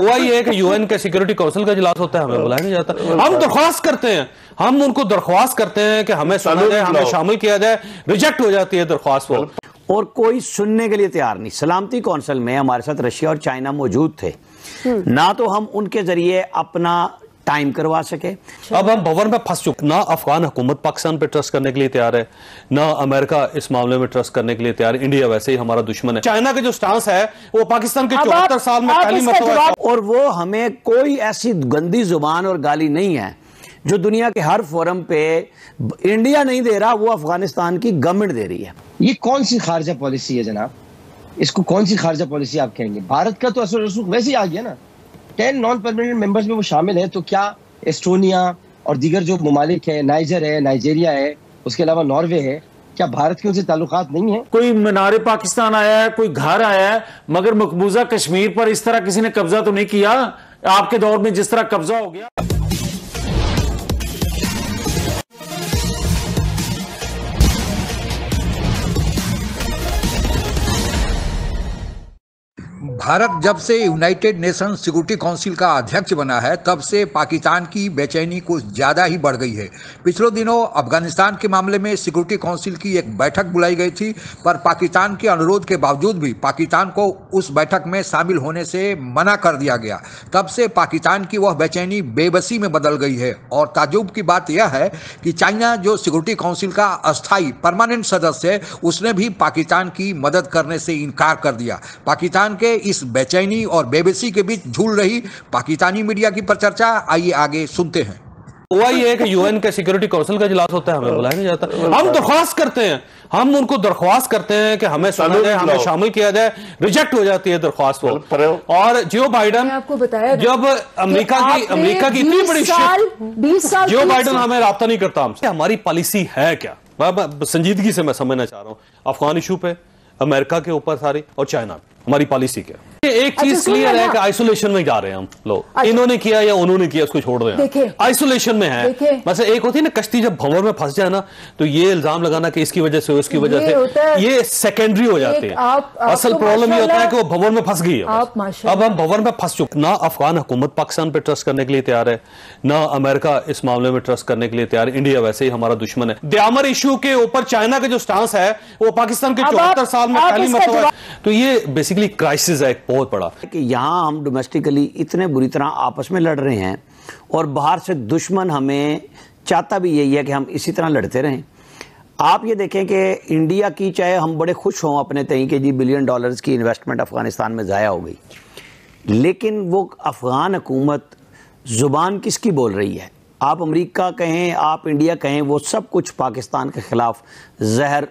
हुआ ये है कि यूएन के सिक्योरिटी काउंसिल का इजलास होता है हमें बुलाया नहीं जाता। हम दरख्वास्त करते हैं हम उनको दरख्वास्त करते हैं कि हमें सुना जाए हमें शामिल किया जाए रिजेक्ट हो जाती है दरख्वास्त वो। और कोई सुनने के लिए तैयार नहीं। सलामती काउंसिल में हमारे साथ रशिया और चाइना मौजूद थे। ना तो हम उनके ज़रिए अपना टाइम करवा सके। अब हम भवन में फंस चुके ना अफगान हुकूमत पाकिस्तान पे ट्रस्ट करने के लिए तैयार है ना अमेरिका इस मामले में ट्रस्ट करने के लिए तैयार है। इंडिया वैसे ही हमारा दुश्मन है। चाइना के जो स्टांस है वो पाकिस्तान के चौहत्तर साल में पहली जवाब- और वो हमें कोई ऐसी गंदी ज़ुबान और गाली नहीं है जो दुनिया के हर फोरम पे इंडिया नहीं दे रहा वो अफ़गानिस्तान की गवर्नमेंट दे रही है। ये कौन सी खारजा पॉलिसी है जनाब? इसको कौन सी खारजा पॉलिसी आप कहेंगे? भारत का तो असर रसूख वैसे ही आ गया ना। टेन नॉन परमानेंट मेंबर्स में वो शामिल है तो क्या एस्टोनिया और दीगर जो ममालिक है, नाइजर है, नाइजेरिया है, उसके अलावा नॉर्वे है, क्या भारत के उनसे ताल्लुकात नहीं है? कोई मीनार पाकिस्तान आया है, कोई घर आया है, मगर मकबूजा कश्मीर पर इस तरह किसी ने कब्जा तो नहीं किया? आपके दौर में जिस तरह कब्जा हो गया? भारत जब से यूनाइटेड नेशन सिक्योरिटी काउंसिल का अध्यक्ष बना है, तब से पाकिस्तान की बेचैनी कुछ ज़्यादा ही बढ़ गई है। पिछले दिनों अफ़गानिस्तान के मामले में सिक्योरिटी काउंसिल की एक बैठक बुलाई गई थी, पर पाकिस्तान के अनुरोध के बावजूद भी पाकिस्तान को उस बैठक में शामिल होने से मना कर दिया गया। तब से पाकिस्तान की वह बेचैनी बेबसी में बदल गई है। और ताजुब की बात यह है कि चाइना जो सिक्योरिटी काउंसिल का अस्थायी परमानेंट सदस्य है, उसने भी पाकिस्तान की मदद करने से इनकार कर दिया। पाकिस्तान के इस बेचैनी और बेबसी के बीच झूल रही पाकिस्तानी मीडिया की चर्चा आइए आगे सुनते हैं। हुआ ये है कि यूएन के सिक्योरिटी काउंसिल का इजलास होता है हमें बुलाया नहीं जाता। हम दरख्वास्त करते हैं हम उनको दरख्वास्त करते हैं कि हमें सुना जाए हमें शामिल किया जाए रिजेक्ट हो जाती है दरख्वास्त वो और जियो बाइडन आपको बताया जब अमेरिका की अमेरिका की इतनी बड़ी साल 20 जियो बाइडन हमें रब्ता नहीं करता हमसे। हमारी पॉलिसी है क्या? संजीदगी से मैं समझना चाह रहा हूँ। अफगान इशू पे अमेरिका के ऊपर सारी और चाइना पे। हमारी पॉलिसी क्या? एक अच्छा, चीज़ क्लियर है कि आइसोलेशन में जा रहे हैं हम लोग। अच्छा। इन्होंने किया या उन्होंने किया उसको छोड़ दें देखिए। आइसोलेशन में है। वैसे एक होती है ना कश्ती जब भंवर में फंस जाए ना तो ये इल्ज़ाम लगाना कि इसकी वजह से उसकी वजह से ये सेकेंडरी हो जाती है। असल प्रॉब्लम ये होता है कि वो भंवर में फंस गई है बस। अब हम भंवर में फंस चुके ना अफगान हुकूमत पाकिस्तान पर ट्रस्ट करने के लिए तैयार है ना अमेरिका इस मामले में ट्रस्ट करने के लिए तैयार है। इंडिया वैसे ही हमारा दुश्मन है। दयामर इशू के ऊपर चाइना का जो स्टांस है वो पाकिस्तान के चौहत्तर साल में पहली जवाब- तो ये बेसिकली क्राइसिस है एक बहुत बड़ा। कि यहाँ हम डोमेस्टिकली इतने बुरी तरह आपस में लड़ रहे हैं और बाहर से दुश्मन हमें चाहता भी यही है कि हम इसी तरह लड़ते रहें। आप ये देखें कि इंडिया की चाहे हम बड़े खुश हों अपने तई के जी बिलियन डॉलर्स की इन्वेस्टमेंट अफ़गानिस्तान में ज़ाया हो गई, लेकिन वो अफगान हुकूमत ज़ुबान किसकी बोल रही है? आप अमेरिका कहें, आप इंडिया कहें, वो सब कुछ पाकिस्तान के ख़िलाफ़ जहर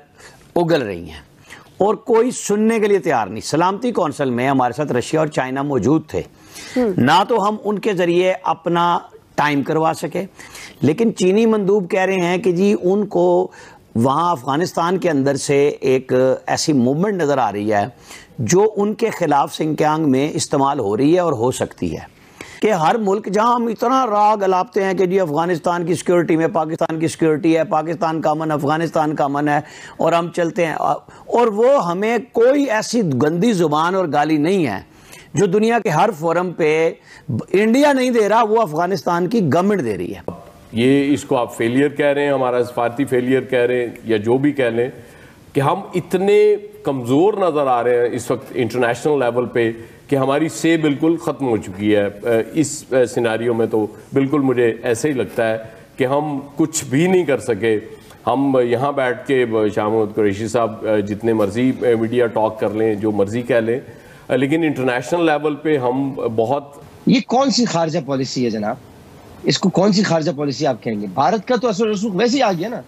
उगल रही हैं। और कोई सुनने के लिए तैयार नहीं। सलामती कौंसिल में हमारे साथ रशिया और चाइना मौजूद थे। ना तो हम उनके ज़रिए अपना टाइम करवा सके लेकिन चीनी मंदूब कह रहे हैं कि जी उनको वहाँ अफ़गानिस्तान के अंदर से एक ऐसी मूवमेंट नज़र आ रही है जो उनके खिलाफ सिंकियांग में इस्तेमाल हो रही है और हो सकती है। कि हर मुल्क जहाँ हम इतना राग अलापते हैं कि जी अफ़गानिस्तान की सिक्योरिटी में पाकिस्तान की सिक्योरिटी है, पाकिस्तान का अमन, अफ़गानिस्तान का अमन है, और हम चलते हैं। और वो हमें कोई ऐसी गंदी ज़ुबान और गाली नहीं है जो दुनिया के हर फोरम पे इंडिया नहीं दे रहा, वो अफ़गानिस्तान की गवर्नमेंट दे रही है। ये इसको आप फेलियर कह रहे हैं, हमारा सफारती फेलियर कह रहे हैं, या जो भी कह लें, कि हम इतने कमज़ोर नज़र आ रहे हैं इस वक्त इंटरनेशनल लेवल पे कि हमारी से बिल्कुल ख़त्म हो चुकी है। इस सिनारियों में तो बिल्कुल मुझे ऐसे ही लगता है कि हम कुछ भी नहीं कर सके। हम यहाँ बैठ के शाह कुरैशी साहब जितने मर्ज़ी मीडिया टॉक कर लें, जो मर्ज़ी कह लें लेकिन इंटरनेशनल लेवल पे हम बहुत ये कौन सी खारजा पॉलिसी है जनाब? इसको कौन सी खारजा पॉलिसी आप कहेंगे? भारत का तो असर रसूख वैसे ही आ गया ना।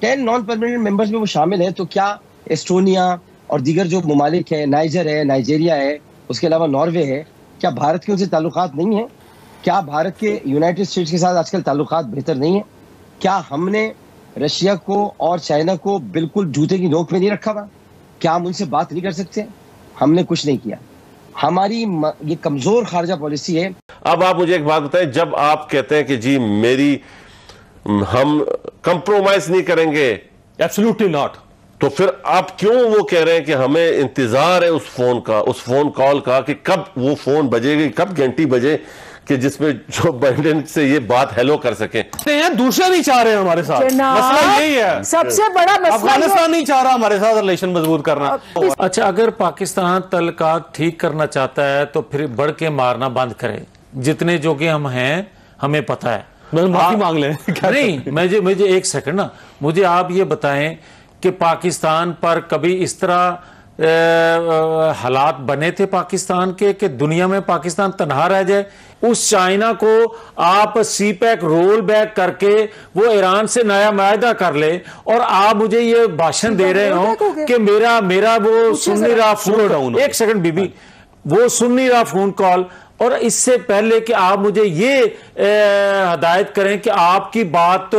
टेन नॉन परमानेंट मेंबर्स में वो शामिल है तो क्या एस्टोनिया और दीगर जो ममालिक है, नाइजर है, नाइजेरिया है उसके अलावा नॉर्वे है। क्या भारत के उनसे ताल्लुकात नहीं है? क्या भारत के यूनाइटेड स्टेट्स के साथ आजकल ताल्लुकात बेहतर नहीं है? क्या हमने रशिया को और चाइना को बिल्कुल जूते की नोक में नहीं रखा हुआ? क्या हम उनसे बात नहीं कर सकते? हमने कुछ नहीं किया। हमारी ये कमज़ोर खारजा पॉलिसी है। अब आप मुझे एक बात बताएँ जब आप कहते हैं कि जी मेरी हम कंप्रोमाइज नहीं करेंगे एब्सोल्युटली नॉट तो फिर आप क्यों वो कह रहे हैं कि हमें इंतज़ार है उस फ़ोन का उस फ़ोन कॉल का कि कब वो फ़ोन बजेगी कब घंटी बजे कि जिसमें जो बाइडेन से ये बात हेलो कर सके। हैं दूसरे नहीं चाह रहे हैं हमारे साथ। मसला यही है। सबसे बड़ा मसला अफ़गानिस्तान नहीं चाह रहा हमारे साथ रिलेशन मज़बूत करना। अच्छा अगर पाकिस्तान तलकात ठीक करना चाहता है तो फिर बढ़ के मारना बंद करे। जितने जो कि हम हैं हमें पता है। माफ़ी मांग लें। नहीं मुझे मुझे एक सेकंड ना मुझे आप ये बताएँ कि पाकिस्तान पर कभी इस तरह हालात बने थे पाकिस्तान के कि दुनिया में पाकिस्तान तनहा रह जाए? उस चाइना को आप सी पैक रोल बैक करके वो ईरान से नया मायदा कर ले और आप मुझे ये भाषण दे रहे हो हो कि मेरा मेरा वो सुन नहीं रहा फ़ोन हो। एक सेकंड बीबी वो सुन नहीं रहा फ़ोन कॉल और इससे पहले कि आप मुझे ये हदायत करें कि आपकी बात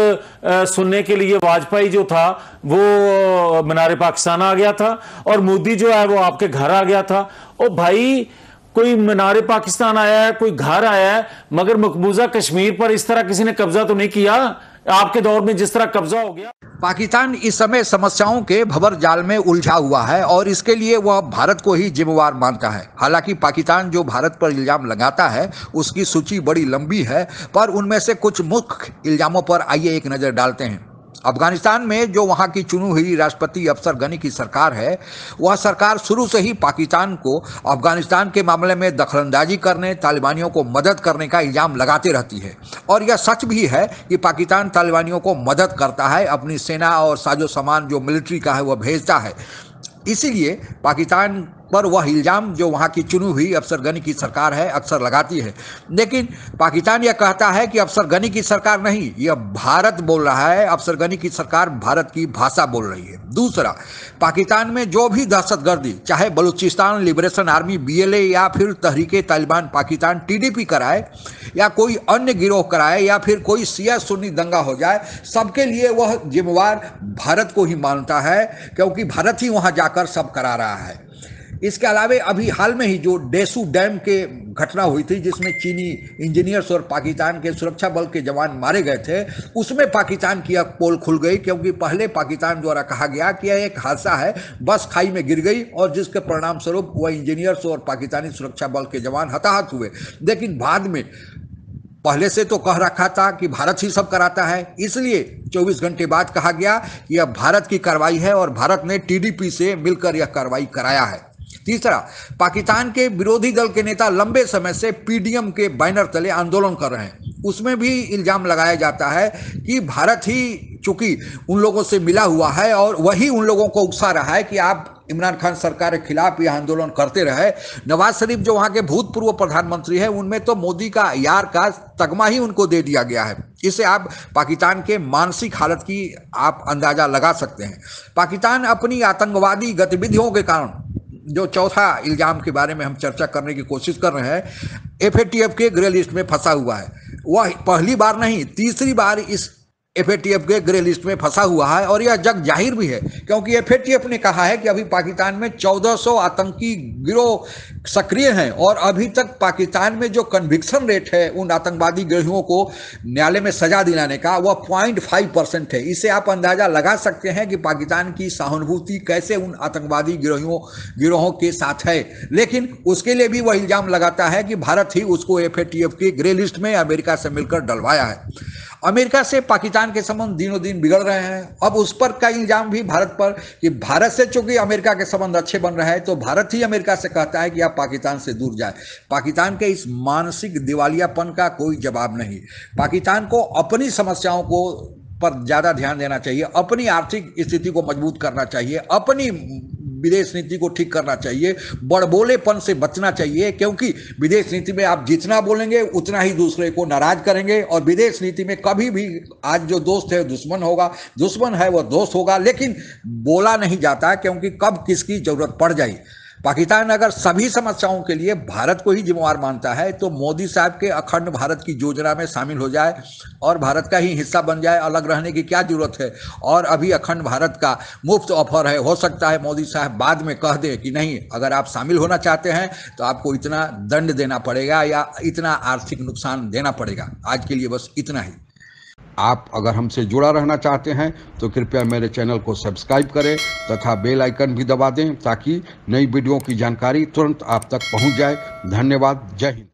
सुनने के लिए वाजपेयी जो था, वो मनारे पाकिस्तान आ गया था और मोदी जो है वो आपके घर आ गया था। और भाई, कोई मनारे पाकिस्तान आया है, कोई घर आया है, मगर मकबूजा कश्मीर पर इस तरह किसी ने कब्जा तो नहीं किया? आपके दौर में जिस तरह कब्जा हो गया। पाकिस्तान इस समय समस्याओं के भवर जाल में उलझा हुआ है और इसके लिए वह भारत को ही जिम्मेवार मानता है। हालाँकि पाकिस्तान जो भारत पर इल्ज़ाम लगाता है, उसकी सूची बड़ी लंबी है, पर उनमें से कुछ मुख्य इल्जामों पर आइए एक नज़र डालते हैं। अफ़गानिस्तान में जो वहाँ की चुनी हुई राष्ट्रपति अफसर गनी की सरकार है, वह सरकार शुरू से ही पाकिस्तान को अफ़गानिस्तान के मामले में दखलंदाजी करने, तालिबानियों को मदद करने का इल्ज़ाम लगाते रहती है। और यह सच भी है कि पाकिस्तान तालिबानियों को मदद करता है, अपनी सेना और साजो सामान जो मिलिट्री का है, वह भेजता है। इसीलिए पाकिस्तान पर वह इल्ज़ाम जो वहाँ की चुनी हुई अफसर गनी की सरकार है, अक्सर लगाती है। लेकिन पाकिस्तान यह कहता है कि अफसर गनी की सरकार नहीं, यह भारत बोल रहा है अफसर गनी की सरकार भारत की भाषा बोल रही है। दूसरा, पाकिस्तान में जो भी दहशतगर्दी, चाहे बलूचिस्तान लिबरेशन आर्मी, बीएलए या फिर तहरीके तालिबान पाकिस्तान टीडीपी कराए, या कोई अन्य गिरोह कराए, या फिर कोई सिया सुन्नी दंगा हो जाए, सबके लिए वह जिम्मेवार भारत को ही मानता है, क्योंकि भारत ही वहाँ जाकर सब करा रहा है। इसके अलावे अभी हाल में ही जो डेसू डैम के घटना हुई थी, जिसमें चीनी इंजीनियर्स और पाकिस्तान के सुरक्षा बल के जवान मारे गए थे, उसमें पाकिस्तान की अब पोल खुल गई, क्योंकि पहले पाकिस्तान द्वारा कहा गया कि यह एक हादसा है। बस खाई में गिर गई और जिसके परिणाम स्वरूप वह इंजीनियर्स और पाकिस्तानी सुरक्षा बल के जवान हताहत हुए। लेकिन बाद में पहले से तो कह रखा था कि भारत ही सब कराता है। इसलिए 24 घंटे बाद कहा गया कि यह भारत की कार्रवाई है और भारत ने टीडीपी से मिलकर यह कार्रवाई कराया है। तीसरा, पाकिस्तान के विरोधी दल के नेता लंबे समय से पीडीएम के बैनर तले आंदोलन कर रहे हैं। उसमें भी इल्ज़ाम लगाया जाता है कि भारत ही चूँकि उन लोगों से मिला हुआ है और वही उन लोगों को उकसा रहा है कि आप इमरान खान सरकार के खिलाफ यह आंदोलन करते रहे। नवाज़ शरीफ जो वहाँ के भूतपूर्व प्रधानमंत्री हैं, उनमें तो मोदी का यार का तगमा ही उनको दे दिया गया है। इससे आप पाकिस्तान के मानसिक हालत की आप अंदाज़ा लगा सकते हैं। पाकिस्तान अपनी आतंकवादी गतिविधियों के कारण जो चौथा इल्ज़ाम के बारे में हम चर्चा करने की कोशिश कर रहे हैं एफएटीएफ के ग्रे लिस्ट में फंसा हुआ है। वह पहली बार नहीं, तीसरी बार इस एफएटीएफ के ग्रे लिस्ट में फंसा हुआ है और यह जग ज़ाहिर भी है, क्योंकि एफएटीएफ ने कहा है कि अभी पाकिस्तान में 1400 आतंकी गिरोह सक्रिय हैं और अभी तक पाकिस्तान में जो कन्विक्शन रेट है उन आतंकवादी गिरोहों को न्यायालय में सजा दिलाने का, वह पॉइंट फाइव परसेंट है। इससे आप अंदाज़ा लगा सकते हैं कि पाकिस्तान की सहानुभूति कैसे उन आतंकवादी गिरोहों गिरोहों के साथ है। लेकिन उसके लिए भी वह इल्ज़ाम लगाता है कि भारत ही उसको एफ़ के ग्रे लिस्ट में अमेरिका से मिलकर डलवाया है। अमेरिका से पाकिस्तान के संबंध दिनों दिन बिगड़ रहे हैं। अब उस पर का इल्ज़ाम भी भारत पर कि भारत से चूँकि अमेरिका के संबंध अच्छे बन रहे हैं तो भारत ही अमेरिका से कहता है कि आप पाकिस्तान से दूर जाए। पाकिस्तान के इस मानसिक दिवालियापन का कोई जवाब नहीं। पाकिस्तान को अपनी समस्याओं को पर ज़्यादा ध्यान देना चाहिए, अपनी आर्थिक स्थिति को मज़बूत करना चाहिए, अपनी विदेश नीति को ठीक करना चाहिए, बड़बोलेपन से बचना चाहिए, क्योंकि विदेश नीति में आप जितना बोलेंगे, उतना ही दूसरे को नाराज़ करेंगे, और विदेश नीति में कभी भी आज जो दोस्त है, दुश्मन होगा, दुश्मन है वह दोस्त होगा, लेकिन बोला नहीं जाता, क्योंकि कब किसकी ज़रूरत पड़ जाए पाकिस्तान अगर सभी समस्याओं के लिए भारत को ही जिम्मेवार मानता है तो मोदी साहब के अखंड भारत की योजना में शामिल हो जाए और भारत का ही हिस्सा बन जाए, अलग रहने की क्या ज़रूरत है? और अभी अखंड भारत का मुफ़्त ऑफ़र है, हो सकता है मोदी साहब बाद में कह दें कि नहीं, अगर आप शामिल होना चाहते हैं तो आपको इतना दंड देना पड़ेगा या इतना आर्थिक नुकसान देना पड़ेगा। आज के लिए बस इतना ही। आप अगर हमसे जुड़ा रहना चाहते हैं तो कृपया मेरे चैनल को सब्सक्राइब करें तथा बेल आइकन भी दबा दें ताकि नई वीडियो की जानकारी तुरंत आप तक पहुँच जाए। धन्यवाद। जय हिंद।